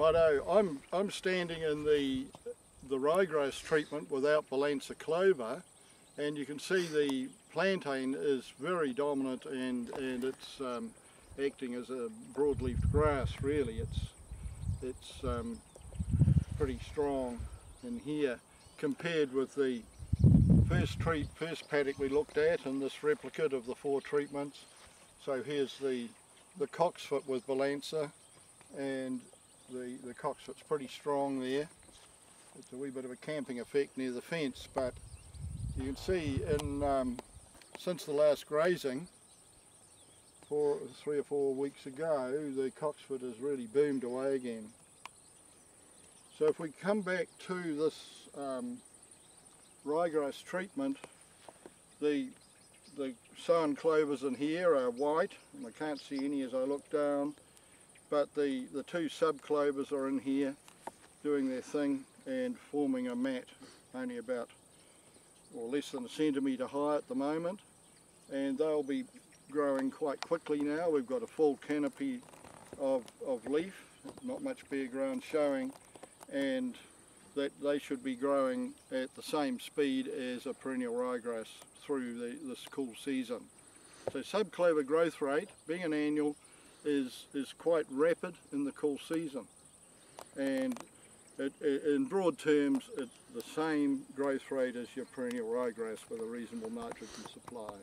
Righto, I'm, I'm standing in the, the ryegrass treatment without Balansa clover and you can see the plantain is very dominant and, and it's um, acting as a broadleaf grass really. It's, it's um, pretty strong in here compared with the first treat, first paddock we looked at and this replicate of the four treatments. So here's the, the cocksfoot with Balansa and the, the cocksfoot's pretty strong there. It's a wee bit of a camping effect near the fence, but you can see in um, since the last grazing, four, three or four weeks ago, the cocksfoot has really boomed away again. So if we come back to this um, ryegrass treatment, the the sown clovers in here are white, and I can't see any as I look down but the, the two sub-clovers are in here doing their thing and forming a mat only about or less than a centimetre high at the moment and they'll be growing quite quickly now. We've got a full canopy of, of leaf, not much bare ground showing and that they should be growing at the same speed as a perennial ryegrass through the, this cool season. So subclover growth rate, being an annual, is, is quite rapid in the cool season. And it, it, in broad terms, it's the same growth rate as your perennial ryegrass with a reasonable nitrogen supply.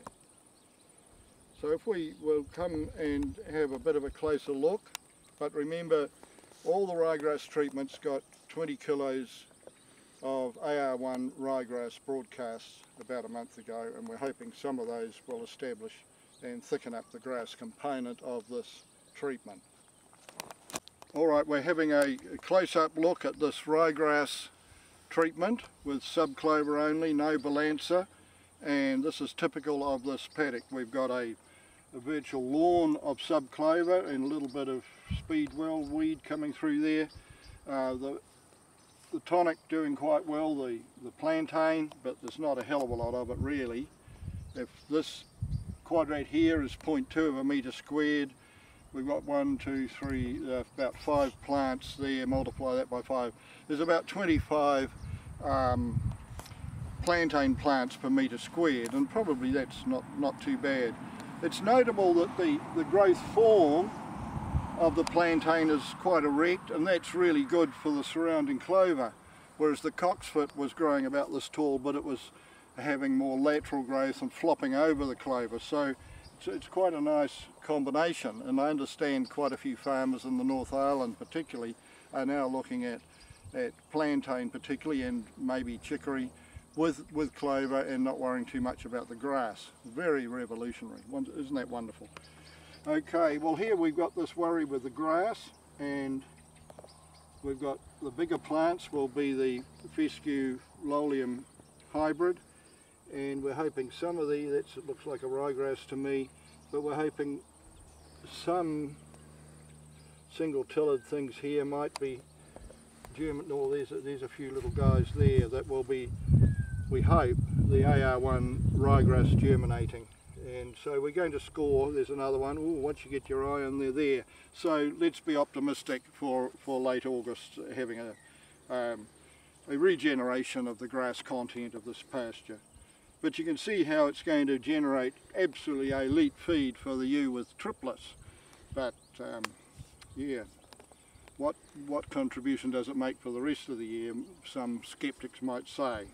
So if we will come and have a bit of a closer look, but remember all the ryegrass treatments got 20 kilos of AR1 ryegrass broadcasts about a month ago and we're hoping some of those will establish and thicken up the grass component of this treatment. Alright, we're having a close-up look at this ryegrass treatment with subclover only, no balansa, and this is typical of this paddock. We've got a, a virtual lawn of subclover and a little bit of speedwell weed coming through there. Uh, the, the tonic doing quite well, the, the plantain, but there's not a hell of a lot of it really. If this quadrat here is 0.2 of a metre squared, we've got one, two, three, uh, about five plants there, multiply that by five. There's about 25 um, plantain plants per metre squared and probably that's not, not too bad. It's notable that the, the growth form of the plantain is quite erect and that's really good for the surrounding clover whereas the cocksfoot was growing about this tall but it was having more lateral growth and flopping over the clover. So it's, it's quite a nice combination and I understand quite a few farmers in the North Island particularly are now looking at, at plantain particularly and maybe chicory with, with clover and not worrying too much about the grass. Very revolutionary, isn't that wonderful? Okay, well here we've got this worry with the grass and we've got the bigger plants will be the fescue lolium hybrid and we're hoping some of the, that looks like a ryegrass to me, but we're hoping some single tilled things here might be German, no there's a, there's a few little guys there that will be, we hope, the AR1 ryegrass germinating. And so we're going to score, there's another one, Ooh, once you get your eye on there, there. So let's be optimistic for, for late August having a, um, a regeneration of the grass content of this pasture but you can see how it's going to generate absolutely elite feed for the ewe with triplets. But um, yeah, what, what contribution does it make for the rest of the year, some skeptics might say.